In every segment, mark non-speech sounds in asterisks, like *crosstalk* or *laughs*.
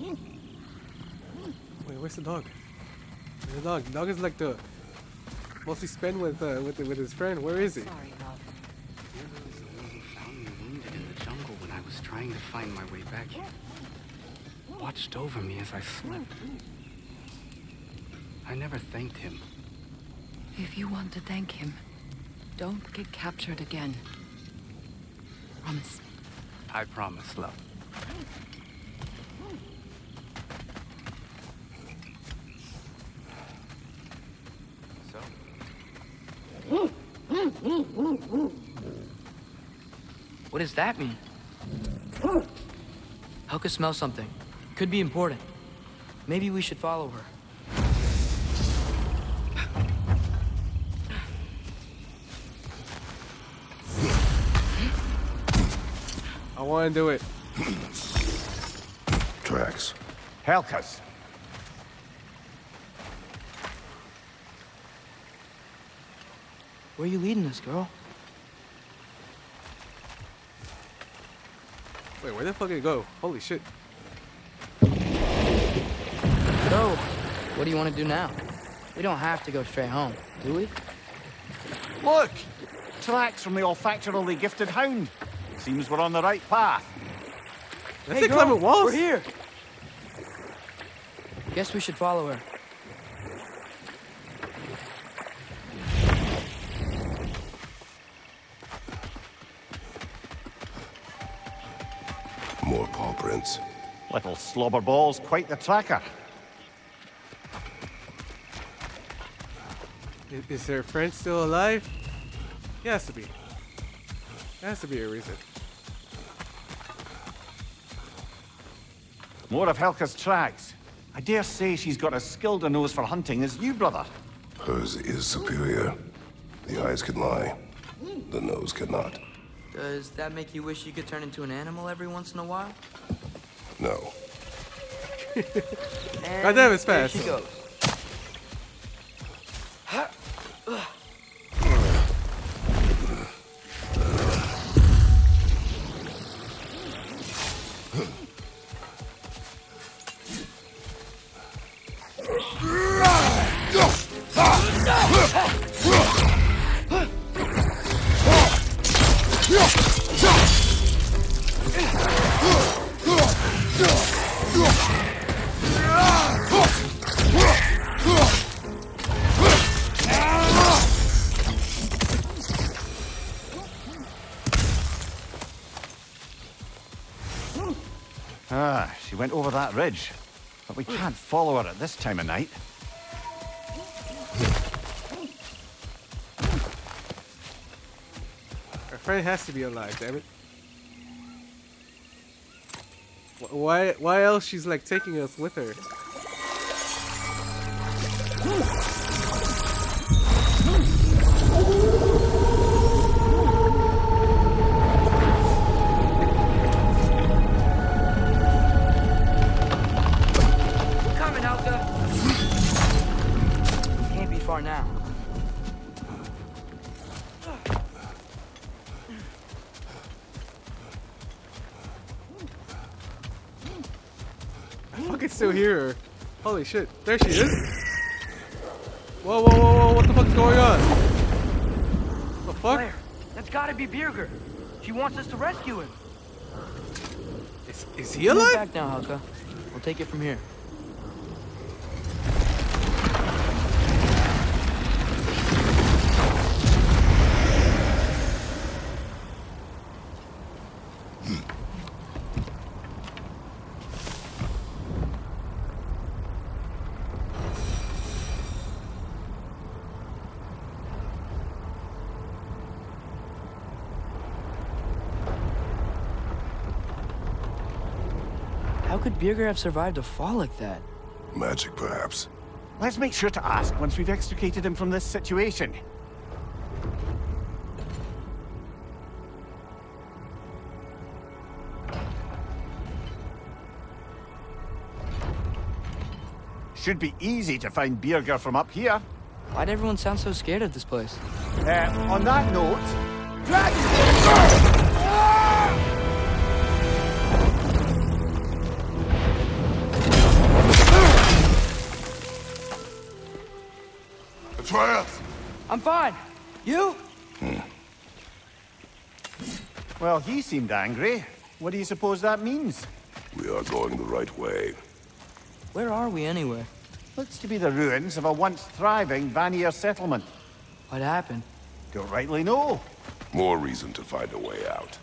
Wait, where's the dog? Where's the dog? The dog is like the mostly spend with uh, with with his friend. Where is he? Sorry, Malcolm. Here was the one who found me wounded in the jungle when I was trying to find my way back here. Watched over me as I slept. I never thanked him. If you want to thank him, don't get captured again. Promise. I promise, love. So, What does that mean? Helka smells something. Could be important. Maybe we should follow her. I want to do it. Tracks. Helkas. Where are you leading us, girl? Wait, where the fuck did it go? Holy shit! So, what do you want to do now? We don't have to go straight home, do we? Look! Tracks from the olfactorily gifted hound. Seems we're on the right path. That's hey, it, girl, Clement Walls. We're here. Guess we should follow her. More paw prints. Little slobberball's quite the tracker. Is, is her friend still alive? He has to be. There has to be a reason. More of Helka's tracks. I dare say she's got as skilled a nose for hunting as you, brother. Hers is superior. The eyes can lie. The nose cannot. Does that make you wish you could turn into an animal every once in a while? No. *laughs* And God damn, it's there fast. she goes. She went over that ridge. But we can't follow her at this time of night. Her friend has to be alive, damn it. Why? Why else she's like taking us with her? Far now. I fucking still hear her. Holy shit! There she is. Whoa, whoa, whoa, whoa! What the fuck's going on? The fuck? Claire, that's gotta be Birger. She wants us to rescue him. Is, is he alive? back now, Helka. We'll take it from here. Could Birger have survived a fall like that? Magic, perhaps. Let's make sure to ask once we've extricated him from this situation. Should be easy to find Birger from up here. Why'd everyone sound so scared of this place? Uh, on that note, Drax! I'm fine. You? Hmm. Well, he seemed angry. What do you suppose that means? We are going the right way. Where are we anyway? Looks to be the ruins of a once thriving Vanir settlement. What happened? Don't rightly know. More reason to find a way out.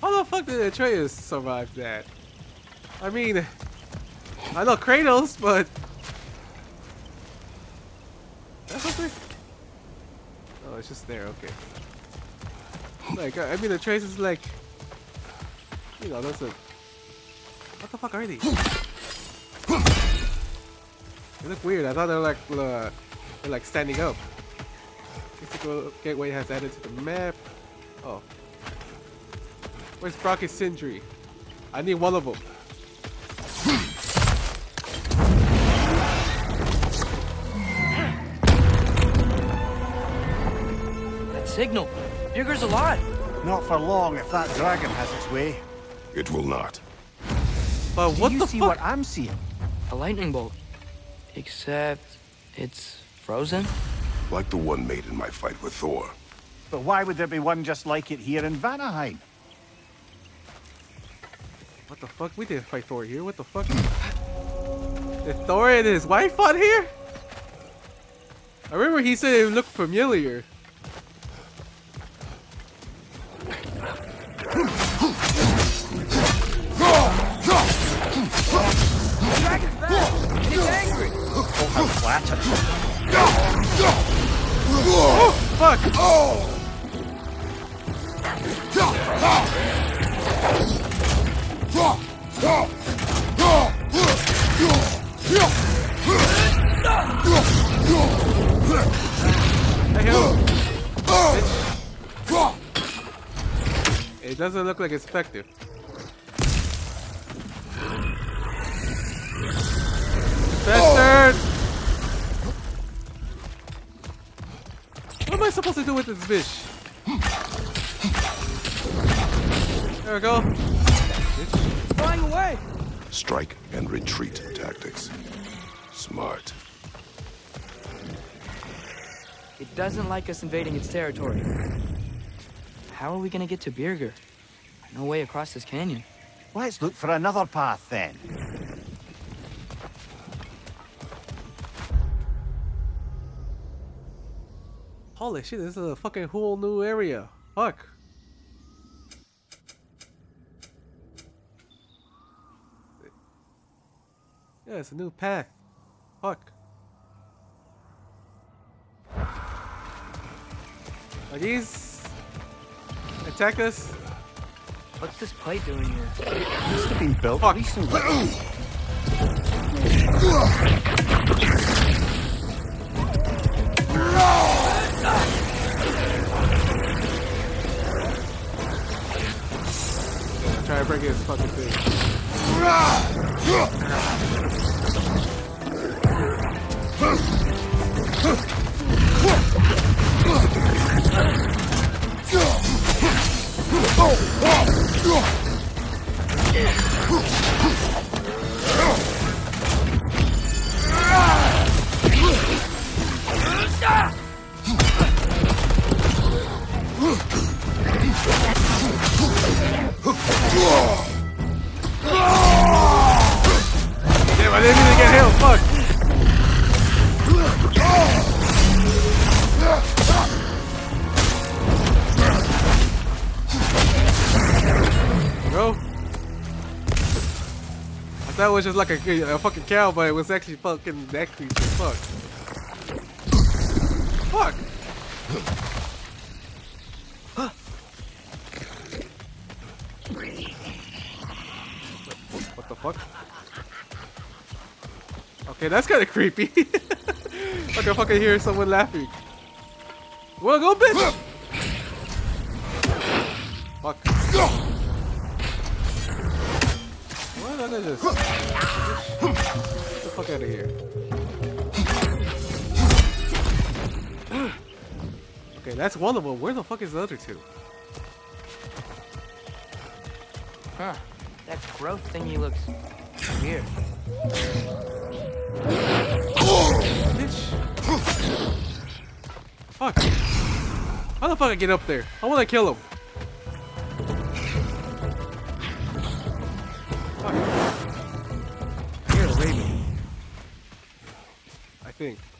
How the fuck did Atreus survive that? I mean, I know Kratos, but Oh, it's just there. Okay. Like, I mean, Atreus is like, you know, that's a. What the fuck are these? They look weird. I thought they were like, uh, they're like standing up. Mystical gateway has added to the map. Oh. Where's Brok's Sindri? I need one of them. Signal. Birger's alive. Not for long if that dragon has its way. It will not. But what Do what you the see fuck? what I'm seeing? A lightning bolt. Except it's frozen. Like the one made in my fight with Thor. But why would there be one just like it here in Vanaheim? What the fuck? We didn't fight Thor here. What the fuck? Did Thor and his wife fought here? I remember he said it looked familiar. Oh, how flattered. Fuck! Hello. It doesn't look like it's effective. Bastard! What I supposed to do with this bitch? There we go. Bitch. Flying away. Strike and retreat tactics. Smart. It doesn't like us invading its territory. How are we gonna get to Birger? No way across this canyon. Let's look for another path then. Holy shit, this is a fucking whole new area. Fuck. Yeah, it's a new path. Fuck. Are these attack us? What's this plate doing here? Must have been built Fuck. recently. *coughs* Try break his fucking thing. Damn, *laughs* Bro. I thought it was just like a, a fucking cow, but it was actually fucking that creature. Fuck. Fuck. What the fuck? Okay, that's kind of creepy. *laughs* I can fucking hear someone laughing. Well, go, bitch! Fuck. Don't I just... Get the fuck out of here. okay, that's one of them. Where the fuck is the other two? Huh. That growth thingy looks weird. Bitch. Fuck. How the fuck I get up there? I wanna kill him. Think.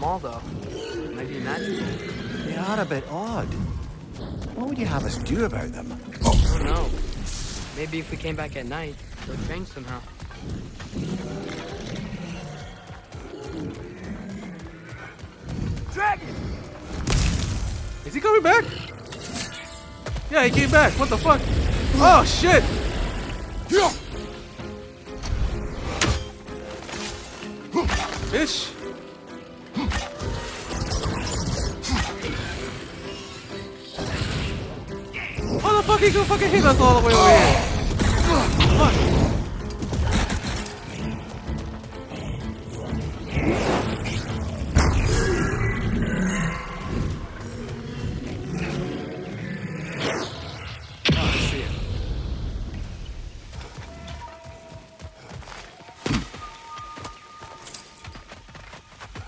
Small though. Maybe magical. They are a bit odd. What would you have us do about them? Oh, I don't know. Maybe if we came back at night, they'll change somehow. Is he coming back? Yeah, he came back. What the fuck? Oh shit! Bitch! How the fuck he gonna fucking hit us all the way over here? Fuck. Oh, I see.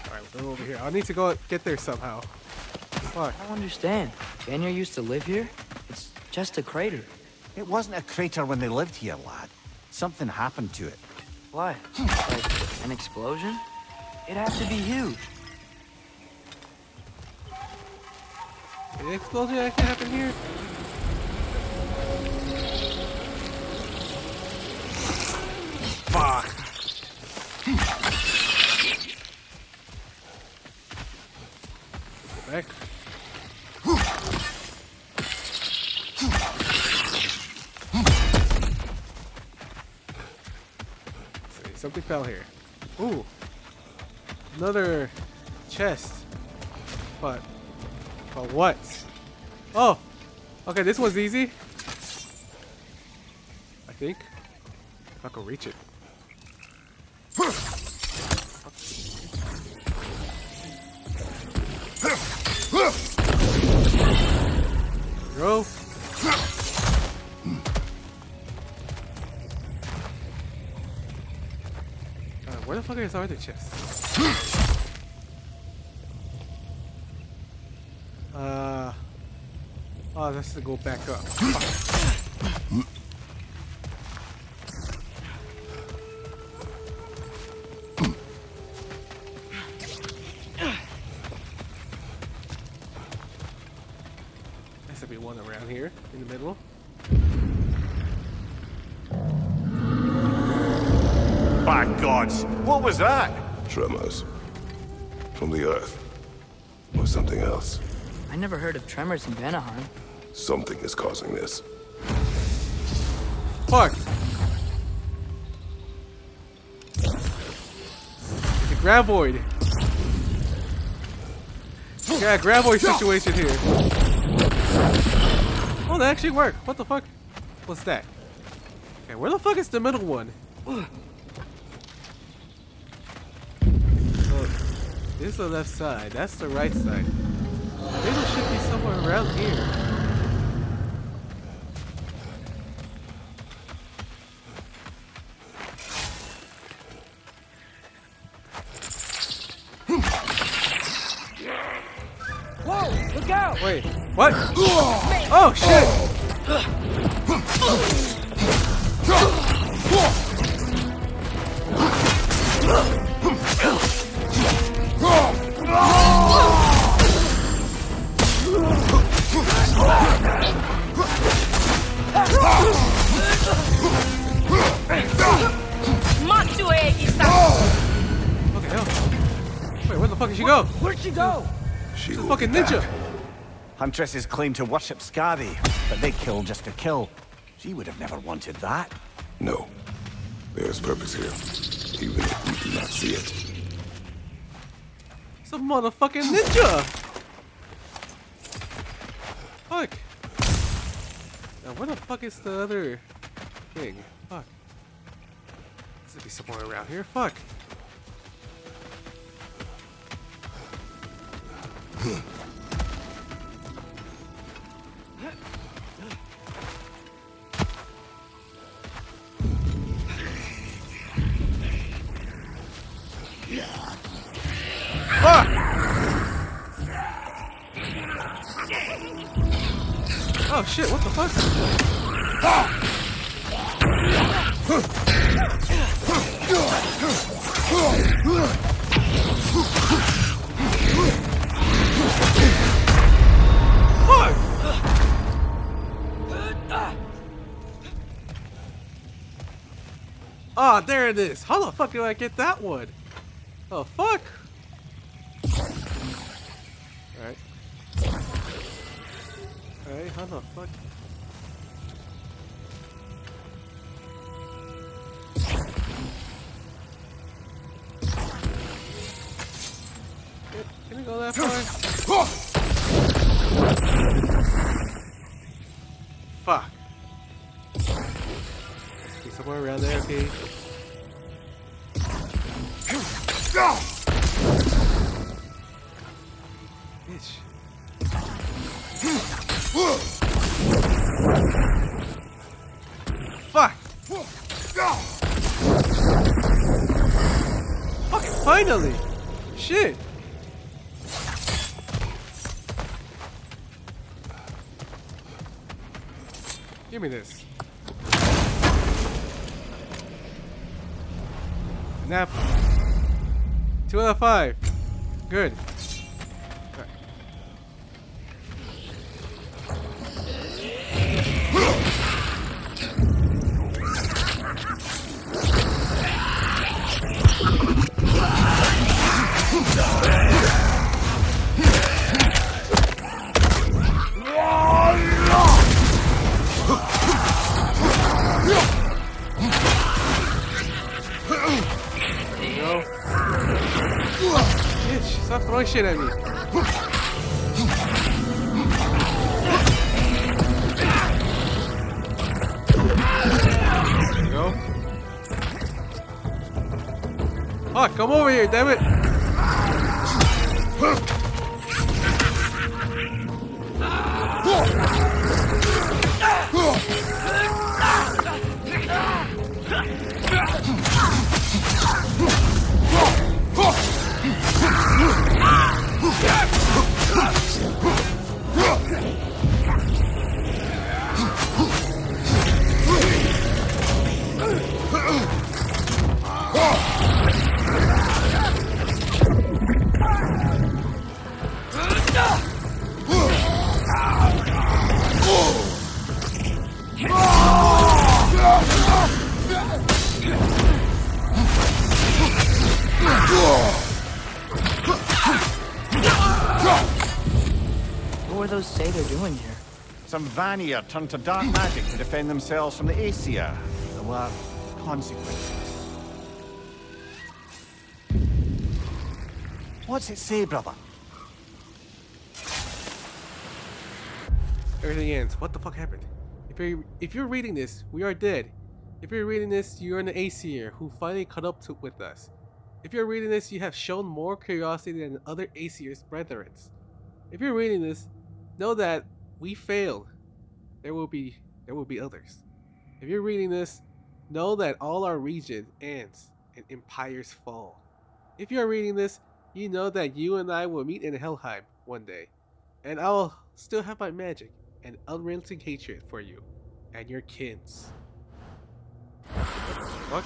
Alright, we're over here. I need to go get there somehow. Fuck. I don't understand. Jania used to live here? It's just a crater. It wasn't a crater when they lived here, lad. Something happened to it. Why? Hmm. like an explosion? It'd have to be huge. The explosion actually happened here? Fuck. Back. See, something fell here. Ooh. Another chest. But, but what? Oh! Okay, this one's easy. I think. I can reach it. Bro. Uh, where the chest? Uh. Oh, that's to go back up. Fuck. By gods, what was that? Tremors. From the earth. Or something else. I never heard of tremors in Vanaheim. Something is causing this. Fuck! It's a graboid. Yeah, graboid situation here. Oh, that actually worked. What the fuck? What's that? Okay, where the fuck is the middle one? So, this is the left side. That's the right side. Middle should be somewhere around here. Whoa! Look out! Wait, what? Oh shit! Go? She will Fucking ninja! Huntresses claim to worship Skadi, but they kill just to kill. She would have never wanted that. No. There's purpose here. Even if we do not see it. It's a motherfucking ninja! Fuck! Now where the fuck is the other thing? Fuck. This should be somewhere around here. Fuck. Oh shit, what the fuck? Fuck! Ah, there it is. How the fuck do I get that one? Oh, fuck. Alright. Alright, how the fuck? Can- Can we go that far? *laughs* Fuck. Be somewhere around there, okay? Nap. Two out of five. Good. Shit at me. Come over here, damn it. Those say they're doing here? Some Vanir turned to dark magic to defend themselves from the Aesir. There were consequences. What's it say, brother? Everything ends. What the fuck happened? If you're if you're reading this, we are dead. If you're reading this, you're an Aesir who finally caught up to with us. If you're reading this, you have shown more curiosity than other Aesir's brethren. If you're reading this, know that we failed. There will be there will be others. If you're reading this, know that all our region ends and empires fall. If you're reading this, you know that you and I will meet in Helheim one day, and I will still have my magic and unrelenting hatred for you and your kins. What?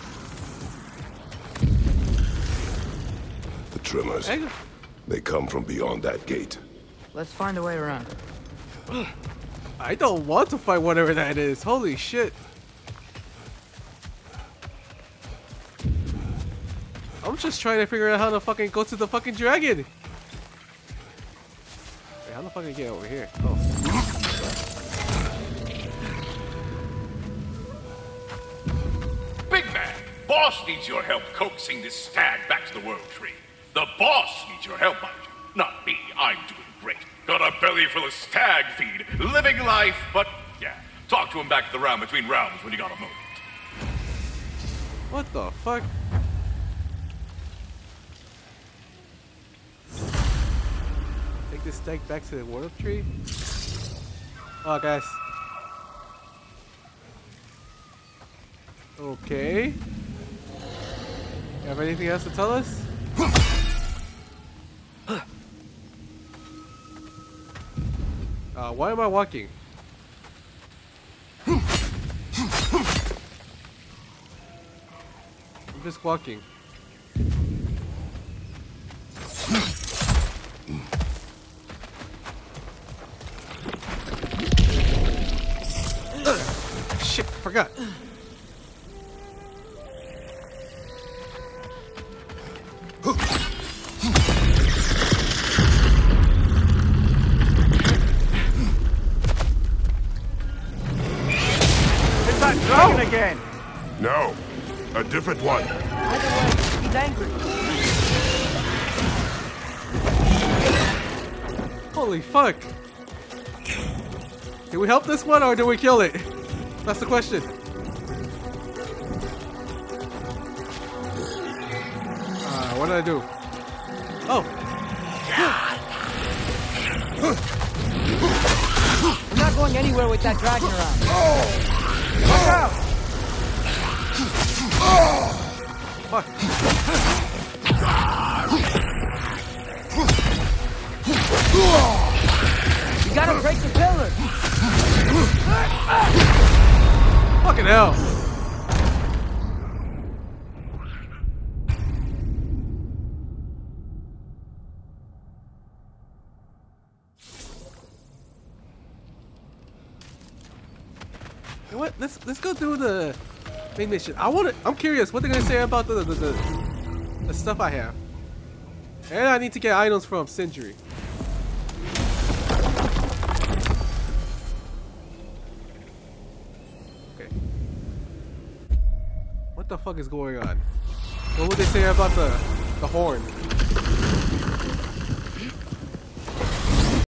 The tremors. They come from beyond that gate. Let's find a way around. I don't want to fight whatever that is. Holy shit. I'm just trying to figure out how to fucking go to the fucking dragon. Wait, how the fuck do I get over here? Oh. Big man, boss needs your help coaxing this stag back to the World Tree. The boss needs your help, mind you. Not me. I'm doing great. Got a belly full of stag feed. Living life, but yeah. Talk to him back at the Realm Between Realms when you got a moment. What the fuck? Take this stag back to the warp tree? Oh, guys. Okay. You have anything else to tell us? Uh, why am I walking? I'm just walking. That again? No, a different one. Either way, he's angry. Holy fuck! Do we help this one or do we kill it? That's the question. Uh, what did I do? Oh, I'm not going anywhere with that dragon around. Oh! Watch out! You gotta break the pillar. Fucking hell. What? Let's let's go through the mission. I want to. I'm curious what they're gonna say about the the, the the stuff I have. And I need to get items from Sindri. Okay. What the fuck is going on? What would they say about the the horn?